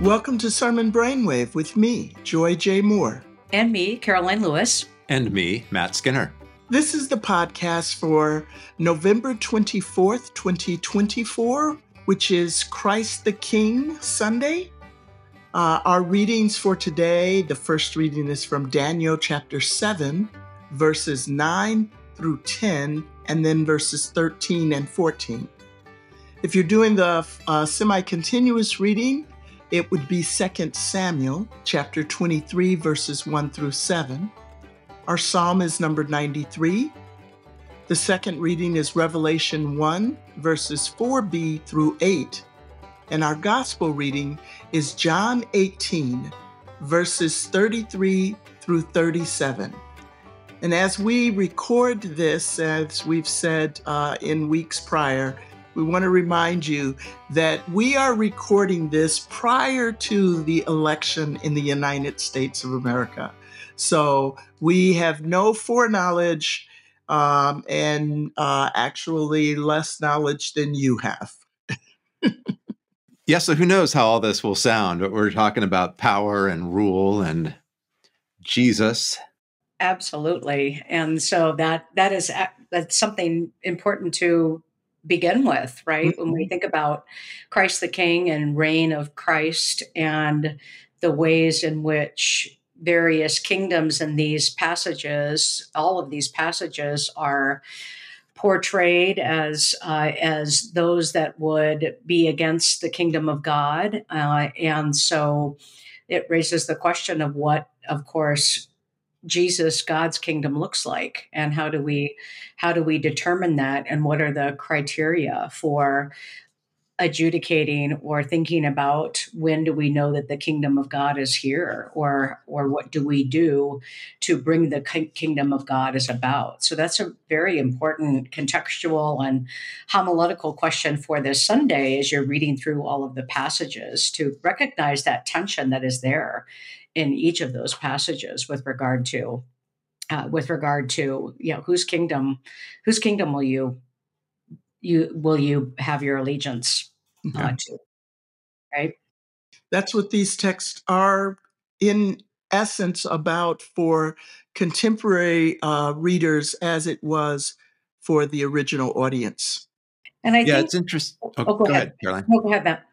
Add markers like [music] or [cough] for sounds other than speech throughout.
Welcome to Sermon Brainwave with me, Joy J. Moore. And me, Karoline Lewis. And me, Matt Skinner. This is the podcast for November 24th, 2024, which is Christ the King Sunday. Uh, our readings for today the first reading is from Daniel chapter 7, verses 9 through 10, and then verses 13 and 14. If you're doing the uh, semi continuous reading, it would be 2 Samuel chapter 23, verses 1 through 7. Our psalm is number 93. The second reading is Revelation 1, verses 4b through 8. And our gospel reading is John 18, verses 33 through 37. And as we record this, as we've said uh, in weeks prior, we want to remind you that we are recording this prior to the election in the United States of America. So we have no foreknowledge um, and uh, actually less knowledge than you have. [laughs] yeah, so who knows how all this will sound, but we're talking about power and rule and Jesus. Absolutely. And so that that is that's something important to begin with, right? Mm-hmm. When we mm-hmm. think about Christ the King and reign of Christ and the ways in which various kingdoms in these passages, all of these passages are portrayed as uh, as those that would be against the kingdom of God, uh, and so it raises the question of what, of course, Jesus God's kingdom looks like and how do we how do we determine that and what are the criteria for adjudicating or thinking about when do we know that the kingdom of God is here or or what do we do to bring the kingdom of God is about? So that's a very important contextual and homiletical question for this Sunday as you're reading through all of the passages to recognize that tension that is there in each of those passages with regard to uh, with regard to you know whose kingdom whose kingdom will you you will you have your allegiance uh, to right? That's what these texts are in essence about for contemporary uh, readers as it was for the original audience. And i yeah think, it's interesting oh, oh, go, go, ahead, ahead karoline. No, go ahead Matt.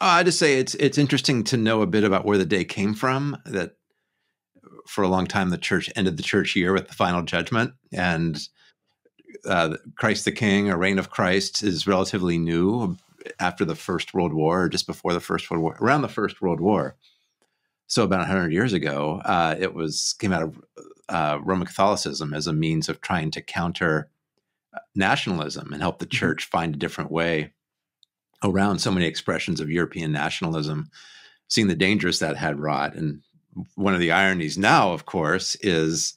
I just say it's it's interesting to know a bit about where the day came from. That for a long time the church ended the church year with the final judgment, and uh, Christ the King or Reign of Christ is relatively new after the First World War, or just before the First World War, around the First World War. So about hundred years ago, uh, it was came out of uh, Roman Catholicism as a means of trying to counter nationalism and help the mm-hmm. church find a different way around so many expressions of European nationalism, seeing the dangers that had wrought. And one of the ironies now, of course, is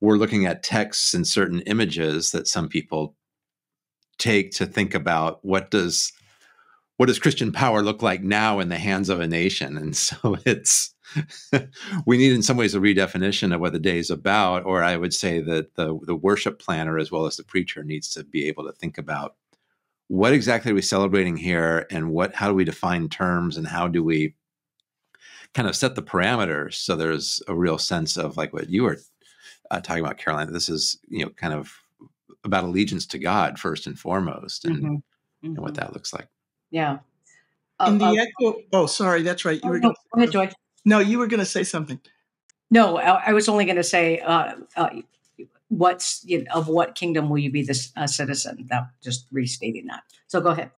we're looking at texts and certain images that some people take to think about what does what does Christian power look like now in the hands of a nation? And [laughs] so it's we need in some ways a redefinition of what the day is about, or I would say that the the worship planner as well as the preacher needs to be able to think about what exactly are we celebrating here and what how do we define terms and how do we kind of set the parameters so there's a real sense of like what you were uh, talking about karoline this is you know kind of about allegiance to god first and foremost and, mm-hmm. Mm-hmm. and what that looks like yeah uh, in the uh, echo oh sorry that's right you oh, were no, go ahead joy no you were going to say something no I, I was only going to say uh, uh, what's you know, of what kingdom will you be this uh, citizen? That just restating that. So go ahead.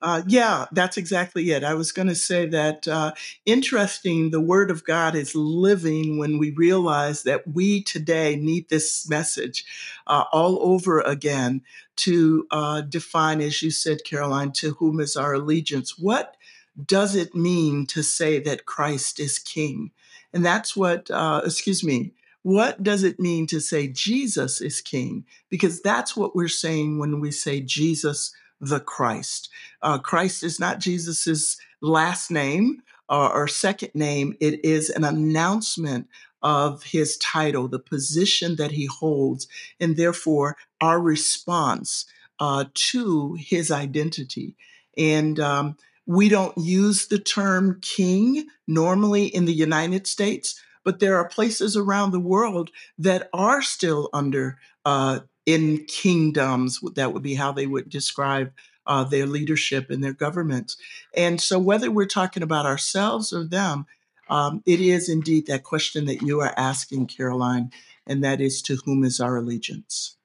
Uh, yeah, that's exactly it. I was going to say that uh, interesting, the Word of God is living when we realize that we today need this message uh, all over again to uh, define, as you said, Karoline, to whom is our allegiance. What does it mean to say that Christ is King? And that's what, uh, excuse me, what does it mean to say Jesus is King? Because that's what we're saying when we say Jesus the Christ. Uh, Christ is not Jesus's last name or, or second name. It is an announcement of his title, the position that he holds, and therefore our response uh, to his identity. And um, we don't use the term king normally in the United States, but there are places around the world that are still under uh, in kingdoms. That would be how they would describe uh, their leadership and their governments. And so, whether we're talking about ourselves or them, um, it is indeed that question that you are asking, Karoline, and that is to whom is our allegiance?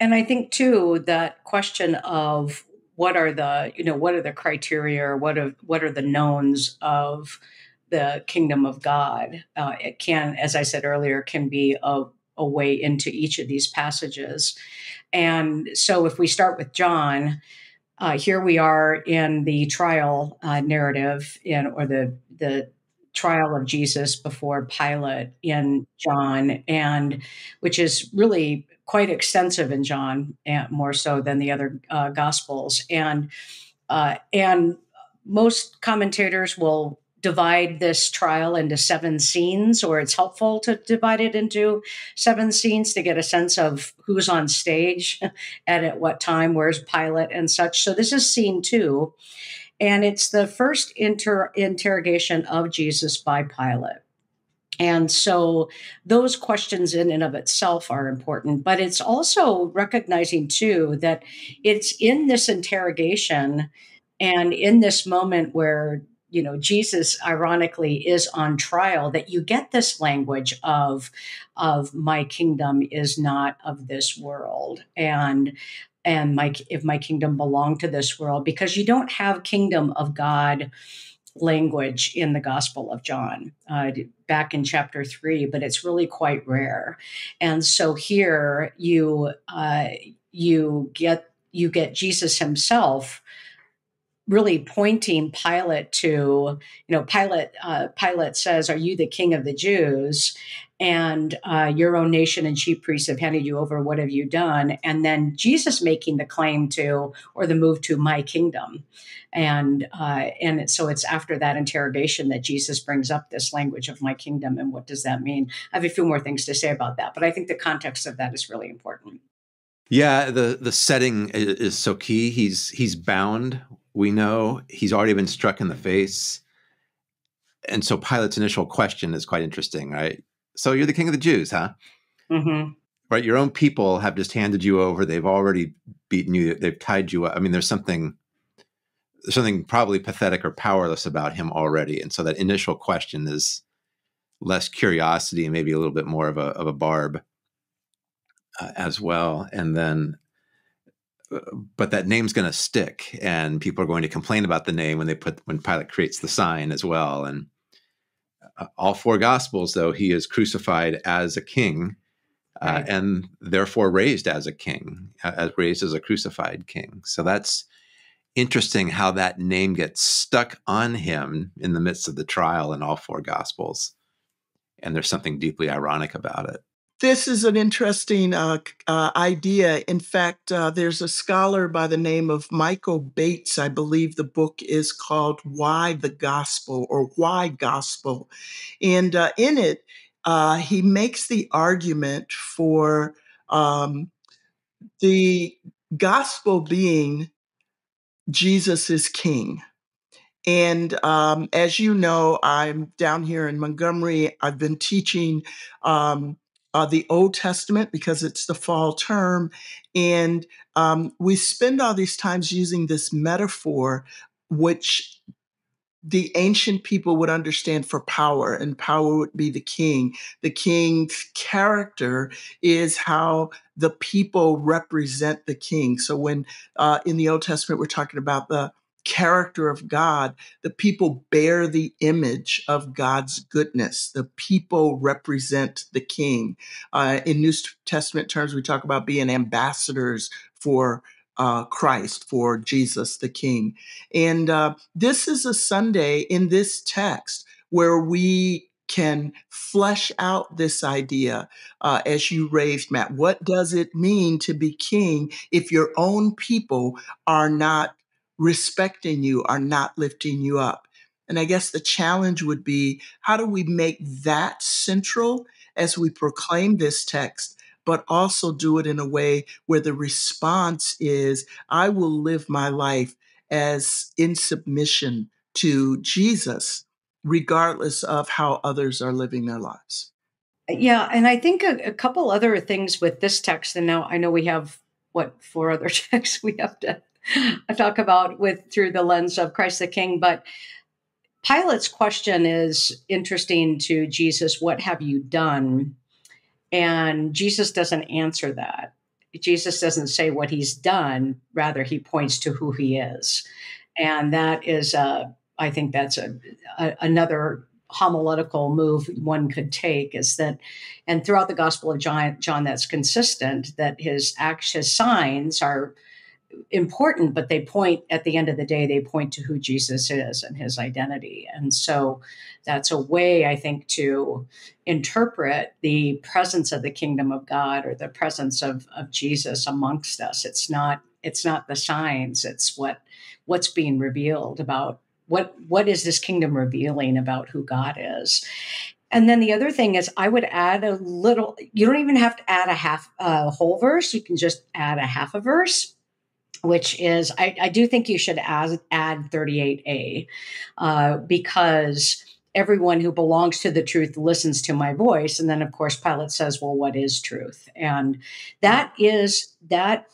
And I think too that question of what are the you know what are the criteria or what are what are the knowns of the kingdom of God? Uh, it can, as I said earlier, can be a, a way into each of these passages. And so, if we start with John, uh, here we are in the trial uh, narrative, in, or the the trial of Jesus before Pilate in John, and which is really quite extensive in John, and more so than the other uh, Gospels, and uh, and most commentators will divide this trial into seven scenes, or it's helpful to divide it into seven scenes to get a sense of who's on stage [laughs] and at what time, where's Pilate, and such. So this is scene two. And it's the first inter- interrogation of Jesus by Pilate. And so those questions in and of itself are important, but it's also recognizing too that it's in this interrogation and in this moment where you know jesus ironically is on trial that you get this language of of my kingdom is not of this world and and my if my kingdom belonged to this world because you don't have kingdom of god language in the gospel of john uh, back in chapter three but it's really quite rare. And so here you uh, you get you get jesus himself really pointing Pilate to, you know, Pilate. Uh, Pilate says, "Are you the king of the Jews?" And uh, your own nation and chief priests have handed you over. What have you done? And then Jesus making the claim to, or the move to, my kingdom. And uh, and so it's after that interrogation that Jesus brings up this language of my kingdom and what does that mean? I have a few more things to say about that, but I think the context of that is really important. Yeah, the the setting is so key. He's he's bound we know he's already been struck in the face. And so Pilate's initial question is quite interesting, right? So you're the king of the Jews, huh? Mm-hmm. Right. Your own people have just handed you over. They've already beaten you. They've tied you up. I mean, there's something, there's something probably pathetic or powerless about him already. And so that initial question is less curiosity and maybe a little bit more of a, of a barb uh, as well. And then but that name's going to stick and people are going to complain about the name when they put when pilate creates the sign as well and uh, all four gospels though he is crucified as a king uh, right. and therefore raised as a king as raised as a crucified king so that's interesting how that name gets stuck on him in the midst of the trial in all four gospels and there's something deeply ironic about it this is an interesting uh, uh, idea. In fact, uh, there's a scholar by the name of Michael Bates. I believe the book is called Why the Gospel or Why Gospel. And uh, in it, uh, he makes the argument for um, the gospel being Jesus is king. And um, as you know, I'm down here in Montgomery. I've been teaching um, uh, the Old Testament because it's the fall term. And um, we spend all these times using this metaphor, which the ancient people would understand for power, and power would be the king. The king's character is how the people represent the king. So when uh, in the Old Testament we're talking about the character of God, the people bear the image of God's goodness. The people represent the king. Uh, in New Testament terms, we talk about being ambassadors for uh, Christ, for Jesus the King. And uh, this is a Sunday in this text where we can flesh out this idea uh, as you raised, Matt. What does it mean to be king if your own people are not respecting you are not lifting you up. And I guess the challenge would be how do we make that central as we proclaim this text, but also do it in a way where the response is, I will live my life as in submission to Jesus, regardless of how others are living their lives. Yeah, and I think a, a, couple other things with this text, and now I know we have what four other [laughs] texts we have to [laughs] talk about with through the lens of Christ the King, but Pilate's question is interesting to Jesus, what have you done? And Jesus doesn't answer that. Jesus doesn't say what he's done, rather, he points to who he is. And that is, a, I think that's a, a, another homiletical move one could take is that, and throughout the Gospel of John, John that's consistent that his acts, his signs are important, but they point at the end of the day, they point to who Jesus is and his identity. And so that's a way, I think, to interpret the presence of the kingdom of God or the presence of, of Jesus amongst us. It's not it's not the signs, it's what what's being revealed about what what is this kingdom revealing about who God is. And then the other thing is, I would add a little. You don't even have to add a half a whole verse. You can just add a half a verse which is I, I, do think you should add, add 38a uh, because everyone who belongs to the truth listens to my voice. And then of course pilate says well what is truth? And that is that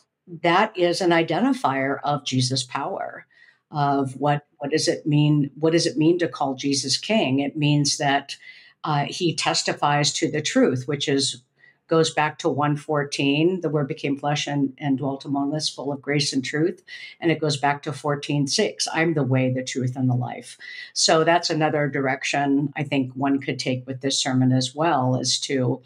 that is an identifier of jesus power of what what does it mean what does it mean to call jesus king? It means that uh, he testifies to the truth which is goes back to 114 the word became flesh and, and dwelt among us full of grace and truth and it goes back to 14.6 i'm the way the truth and the life so that's another direction i think one could take with this sermon as well as to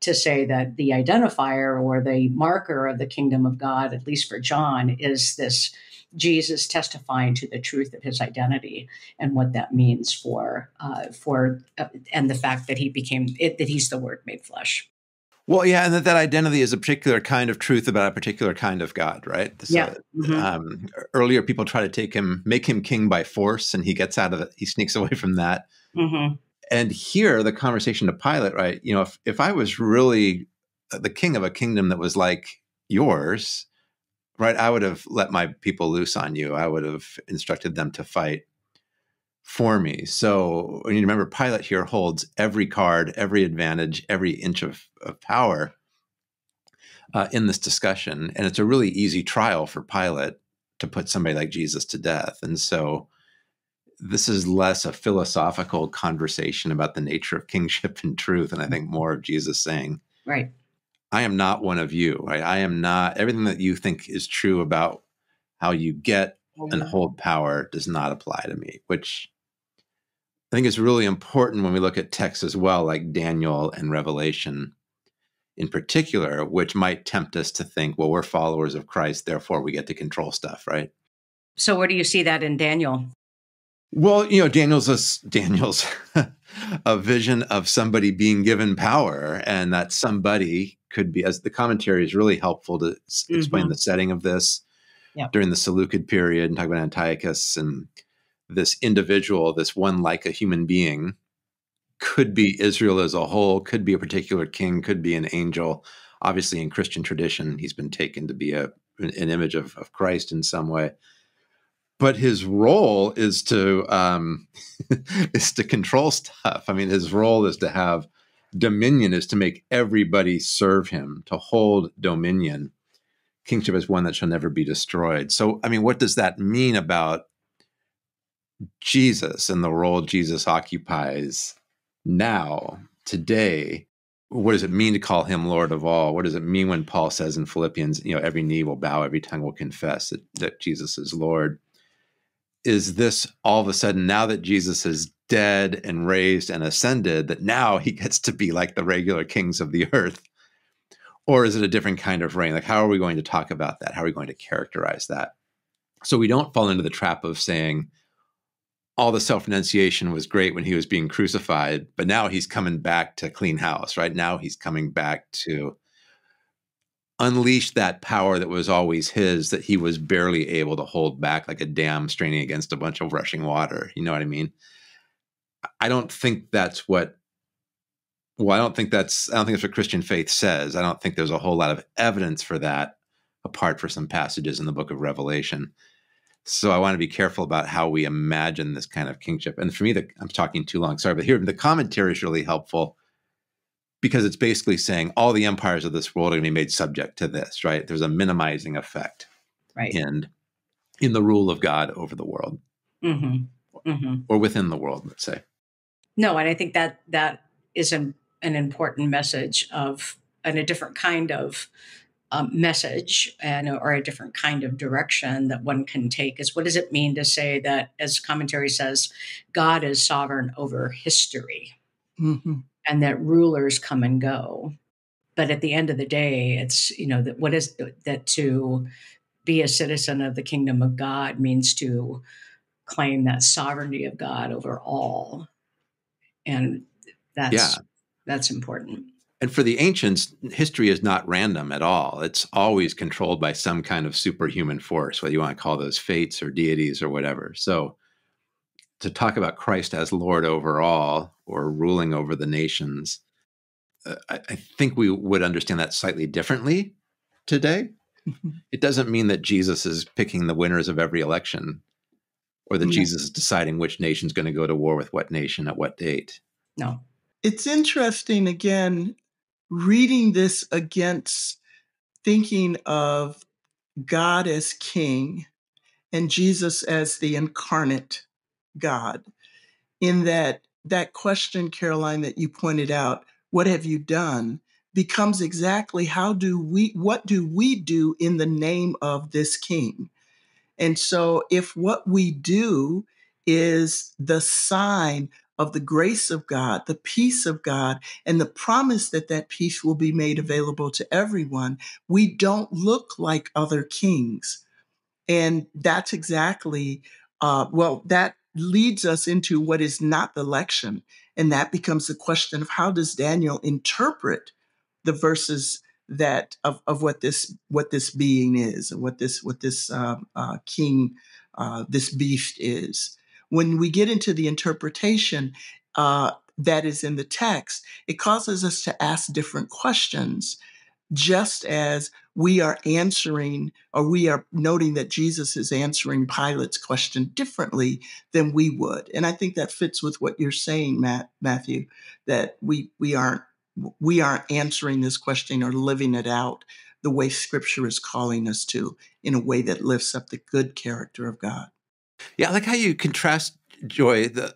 to say that the identifier or the marker of the kingdom of god at least for john is this Jesus testifying to the truth of his identity and what that means for uh, for uh, and the fact that he became it, that he's the Word made flesh. Well, yeah, and that, that identity is a particular kind of truth about a particular kind of God, right? So, yeah. Mm-hmm. Um, earlier, people try to take him, make him king by force, and he gets out of it. He sneaks away from that. Mm-hmm. And here, the conversation to Pilate, right? You know, if if I was really the king of a kingdom that was like yours, right? I would have let my people loose on you. I would have instructed them to fight for me. So when you remember, Pilate here holds every card, every advantage, every inch of, of power uh, in this discussion. And it's a really easy trial for Pilate to put somebody like Jesus to death. And so this is less a philosophical conversation about the nature of kingship [laughs] and truth. And I think more of Jesus saying, Right. I am not one of you. Right? I am not everything that you think is true about how you get and hold power does not apply to me, which I think it's really important when we look at texts as well, like Daniel and Revelation in particular, which might tempt us to think, well, we're followers of Christ, therefore we get to control stuff, right? So where do you see that in Daniel? Well, you know, Daniel's a, Daniel's [laughs] a vision of somebody being given power, and that somebody could be, as the commentary is really helpful to explain mm-hmm. the setting of this yep. during the Seleucid period and talk about Antiochus and this individual, this one like a human being, could be Israel as a whole, could be a particular king, could be an angel. Obviously, in Christian tradition, he's been taken to be a an image of, of Christ in some way. But his role is to um, [laughs] is to control stuff. I mean, his role is to have dominion, is to make everybody serve him, to hold dominion. Kingship is one that shall never be destroyed. So, I mean, what does that mean about Jesus and the role Jesus occupies now, today, what does it mean to call him Lord of all? What does it mean when Paul says in Philippians, you know, every knee will bow, every tongue will confess that, that Jesus is Lord? Is this all of a sudden, now that Jesus is dead and raised and ascended, that now he gets to be like the regular kings of the earth? Or is it a different kind of reign? Like, how are we going to talk about that? How are we going to characterize that? So we don't fall into the trap of saying, all the self renunciation was great when he was being crucified, but now he's coming back to clean house, right? Now he's coming back to unleash that power that was always his that he was barely able to hold back like a dam straining against a bunch of rushing water. You know what I mean? I don't think that's what Well, I don't think that's I don't think that's what Christian faith says. I don't think there's a whole lot of evidence for that apart for some passages in the book of Revelation. So I want to be careful about how we imagine this kind of kingship. And for me, the, I'm talking too long. Sorry, but here the commentary is really helpful because it's basically saying all the empires of this world are going to be made subject to this. Right? There's a minimizing effect, right? And in the rule of God over the world, mm-hmm. Mm-hmm. or within the world, let's say. No, and I think that that is an, an important message of and a different kind of um, message and or a different kind of direction that one can take is what does it mean to say that as commentary says god is sovereign over history mm-hmm. and that rulers come and go but at the end of the day it's you know that what is that to be a citizen of the kingdom of god means to claim that sovereignty of god over all and that's yeah. that's important and for the ancients, history is not random at all. It's always controlled by some kind of superhuman force, whether you want to call those fates or deities or whatever. So to talk about Christ as Lord over all or ruling over the nations, uh, I, I, think we would understand that slightly differently today. [laughs] It doesn't mean that Jesus is picking the winners of every election or that Jesus is deciding which nation's going to go to war with what nation at what date. No. It's interesting again reading this against thinking of God as king and Jesus as the incarnate God, in that that question, Karoline, that you pointed out, what have you done, becomes exactly how do we, what do we do in the name of this king? And so if what we do is the sign of the grace of God, the peace of God, and the promise that that peace will be made available to everyone, we don't look like other kings. And that's exactly, uh, well, that leads us into what is not the election. And that becomes the question of how does Daniel interpret the verses that of, of what this what this being is, and what this what this uh, uh, king, uh, this beast is when we get into the interpretation uh, that is in the text, it causes us to ask different questions, just as we are answering or we are noting that Jesus is answering Pilate's question differently than we would. And I think that fits with what you're saying, Matt, Matthew, that we, we aren't we aren't answering this question or living it out the way scripture is calling us to in a way that lifts up the good character of God. Yeah, I like how you contrast Joy the,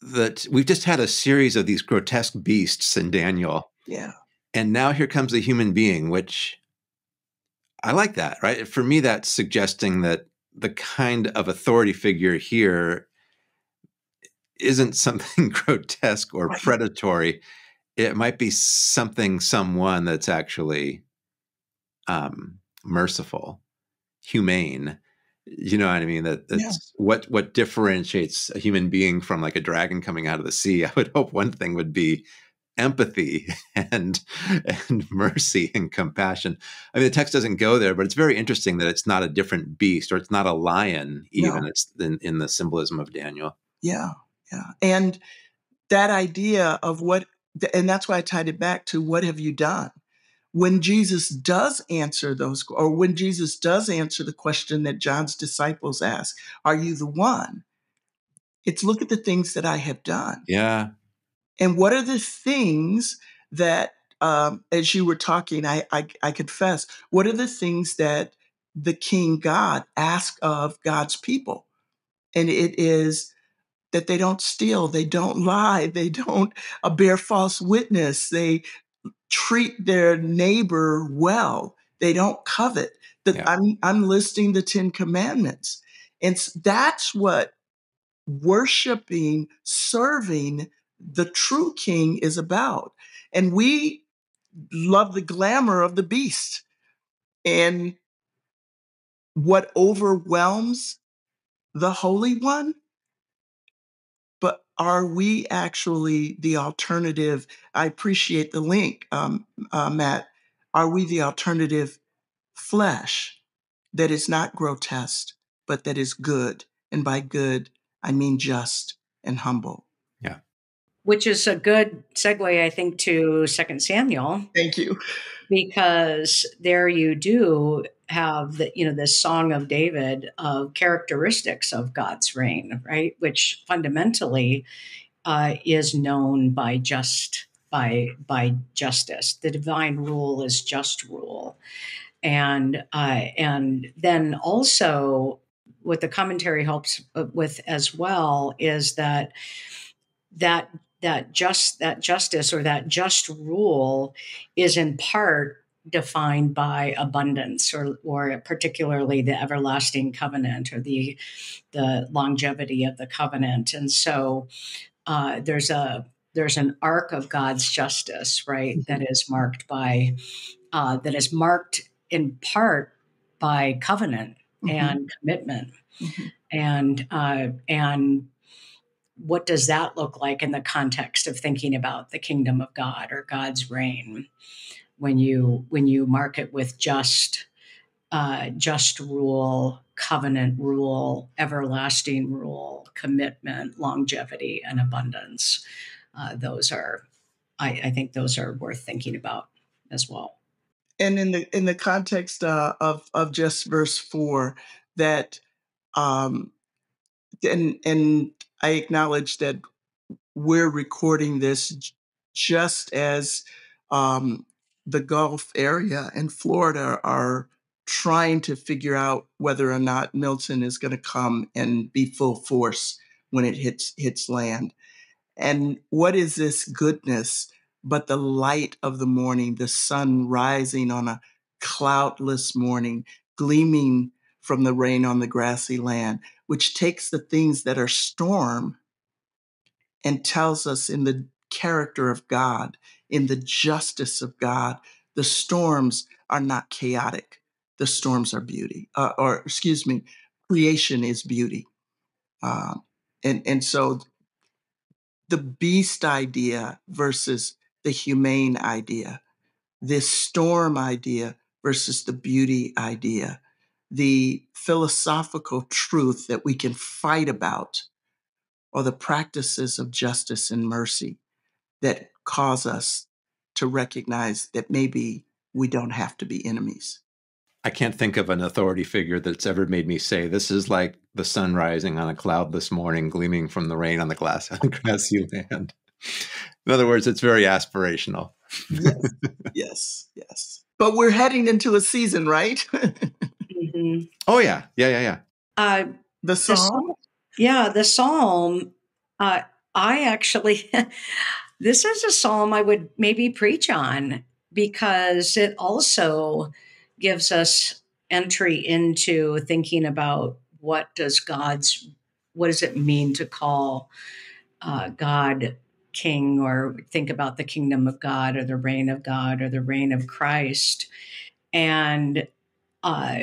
that we've just had a series of these grotesque beasts in Daniel. Yeah. And now here comes a human being, which I like that, right? For me, that's suggesting that the kind of authority figure here isn't [laughs] something grotesque or right. predatory. It might be something, someone that's actually um, merciful, humane, you know what I mean? That that's yeah. what what differentiates a human being from like a dragon coming out of the sea. [laughs] I would hope one thing would be empathy [laughs] and and mercy and compassion. I mean, the text doesn't go there, but it's very interesting that it's not a different beast or it's not a lion. Even no. it's in, in the symbolism of Daniel. Yeah, yeah, and that idea of what, and that's why I tied it back to what have you done? When Jesus does answer those, or when Jesus does answer the question that John's disciples ask, Are you the one? It's look at the things that I have done. Yeah. And what are the things that, um, as you were talking, I, I, I confess, what are the things that the King God asks of God's people? And it is that they don't steal, they don't lie, they don't uh, bear false witness, they treat their neighbor well. They don't covet. That yeah. I'm I'm listing the Ten Commandments. And that's what worshiping, serving the true king is about. And we love the glamour of the beast. And what overwhelms the Holy One but are we actually the alternative? I appreciate the link, um, uh, Matt. Are we the alternative flesh that is not grotesque, but that is good? And by good, I mean just and humble. Yeah. which is a good segue, I think, to Second Samuel. Thank you. Because there you do have the you know this song of David of characteristics of God's reign, right? Which fundamentally uh, is known by just by by justice. The divine rule is just rule, and uh, and then also what the commentary helps with as well is that that that just that justice or that just rule is in part defined by abundance or or particularly the everlasting covenant or the the longevity of the covenant and so uh, there's a there's an arc of God's justice right mm-hmm. that is marked by uh, that is marked in part by covenant mm-hmm. and commitment mm-hmm. and uh, and what does that look like in the context of thinking about the kingdom of God or God's reign when you when you mark it with just uh, just rule, covenant rule, everlasting rule, commitment, longevity, and abundance. Uh, those are, I, I, think, those are worth thinking about as well. And in the in the context uh, of of just verse four, that um, and and I acknowledge that we're recording this just as um, the Gulf area and Florida are trying to figure out whether or not Milton is going to come and be full force when it hits hits land. And what is this goodness but the light of the morning, the sun rising on a cloudless morning, gleaming from the rain on the grassy land, which takes the things that are storm and tells us in the character of God, in the justice of God, the storms are not chaotic. The storms are beauty, uh, or excuse me, creation is beauty. Uh, and, and so the beast idea versus the humane idea, this storm idea versus the beauty idea, the philosophical truth that we can fight about or the practices of justice and mercy that cause us to recognize that maybe we don't have to be enemies. I can't think of an authority figure that's ever made me say this is like the sun rising on a cloudless morning, gleaming from the rain on the glass [laughs] on grassy land. In other words, it's very aspirational. yes, [laughs] yes, yes. But we're heading into a season, right? Mm-hmm. Oh yeah, yeah, yeah, yeah. Uh, the psalm. The, yeah, the psalm. Uh, I actually, [laughs] this is a psalm I would maybe preach on because it also gives us entry into thinking about what does God's what does it mean to call uh, God king or think about the kingdom of God or the reign of God or the reign of Christ. And uh,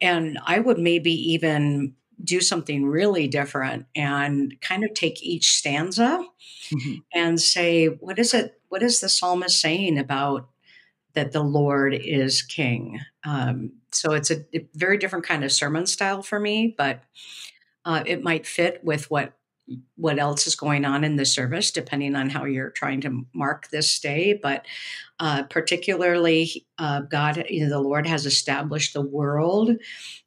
and I would maybe even do something really different and kind of take each stanza mm-hmm. and say, what is it? What is the psalmist saying about that the Lord is king? Um, so it's a, a, very different kind of sermon style for me, but uh, it might fit with what what else is going on in the service, depending on how you're trying to mark this day. But uh, particularly, uh, God, you know, the Lord has established the world.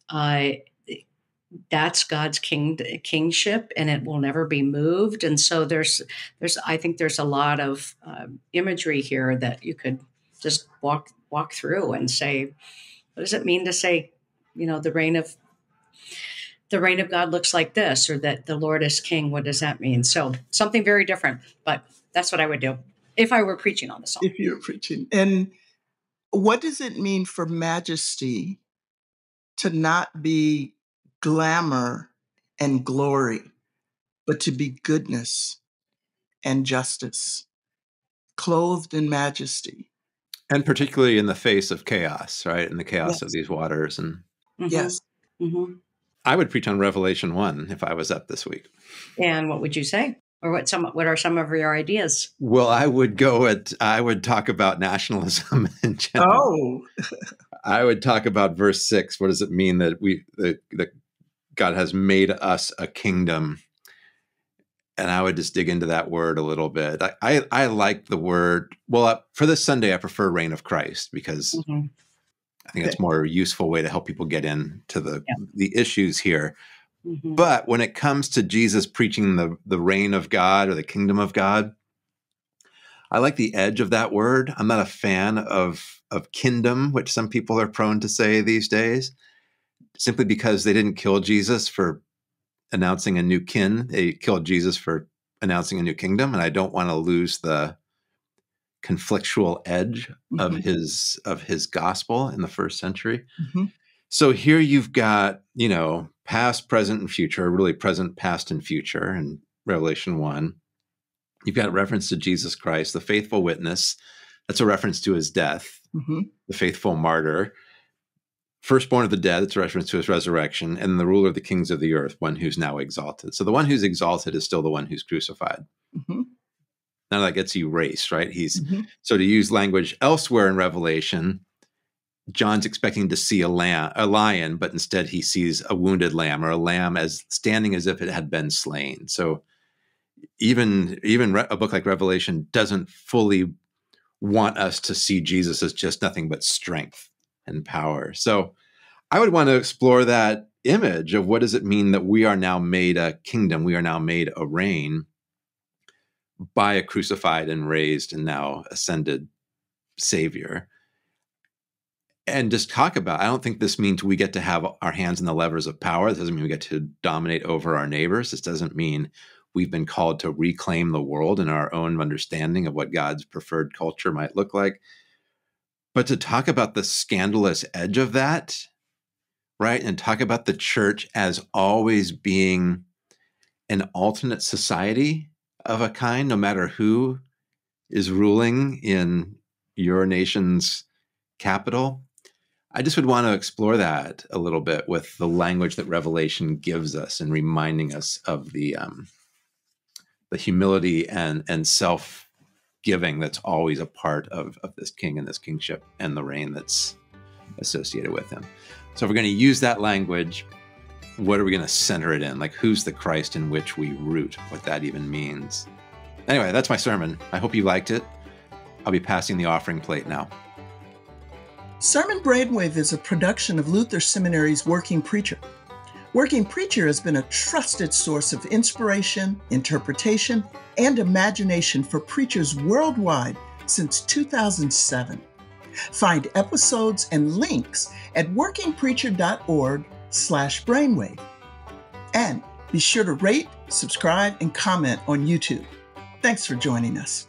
Uh, that's God's king kingship, and it will never be moved. And so there's there's I think there's a lot of um, imagery here that you could just walk walk through and say, what does it mean to say, you know, the reign of the reign of God looks like this, or that the Lord is king. What does that mean? So something very different, but that's what I would do if I were preaching on the song. If you were preaching. And what does it mean for majesty to not be glamour and glory, but to be goodness and justice, clothed in majesty? And particularly in the face of chaos, right? In the chaos yes. of these waters. And mm-hmm. yes. Mm-hmm. I would preach on Revelation 1 if I was up this week. And what would you say? Or what some what are some of your ideas? Well, I would go at I would talk about nationalism [laughs] in general. Oh. [laughs] I would talk about verse 6. What does it mean that we the that God has made us a kingdom and I would just dig into that word a little bit. I I, I like the word. Well, uh, for this Sunday, I prefer "reign of Christ" because mm-hmm. I think it's more useful way to help people get into the yeah. the issues here. Mm-hmm. But when it comes to Jesus preaching the the reign of God or the kingdom of God, I like the edge of that word. I'm not a fan of of kingdom, which some people are prone to say these days, simply because they didn't kill Jesus for announcing a new kin. They killed Jesus for announcing a new kingdom, and I don't want to lose the conflictual edge mm-hmm. of his of his gospel in the first century. Mm-hmm. So here you've got, you know, past, present, and future, really present, past, and future in Revelation 1. You've got reference to Jesus Christ, the faithful witness. That's a reference to his death, mm-hmm. the faithful martyr firstborn of the dead, it's a reference to his resurrection, and the ruler of the kings of the earth, one who's now exalted. So the one who's exalted is still the one who's crucified. Mm-hmm. None of that gets erased, right? He's mm-hmm. so to use language elsewhere in Revelation, John's expecting to see a lamb, a lion, but instead he sees a wounded lamb or a lamb as standing as if it had been slain. So even even a book like Revelation doesn't fully want us to see Jesus as just nothing but strength and power. So I would want to explore that image of what does it mean that we are now made a kingdom, we are now made a reign by a crucified and raised and now ascended savior. And just talk about, I don't think this means we get to have our hands in the levers of power. This doesn't mean we get to dominate over our neighbors. This doesn't mean we've been called to reclaim the world in our own understanding of what God's preferred culture might look like. But to talk about the scandalous edge of that, right? And talk about the church as always being an alternate society of a kind, no matter who is ruling in your nation's capital. I just would want to explore that a little bit with the language that Revelation gives us and reminding us of the um, the humility and and self giving that's always a part of, of this king and this kingship and the reign that's associated with him. So if we're going to use that language, what are we going to center it in? Like, who's the Christ in which we root? What that even means. Anyway, that's my sermon. I hope you liked it. I'll be passing the offering plate now. Sermon Brainwave is a production of Luther Seminary's Working Preacher. Working Preacher has been a trusted source of inspiration, interpretation, and imagination for preachers worldwide since 2007. Find episodes and links at workingpreacher.org slash brainwave. And be sure to rate, subscribe, and comment on YouTube. Thanks for joining us.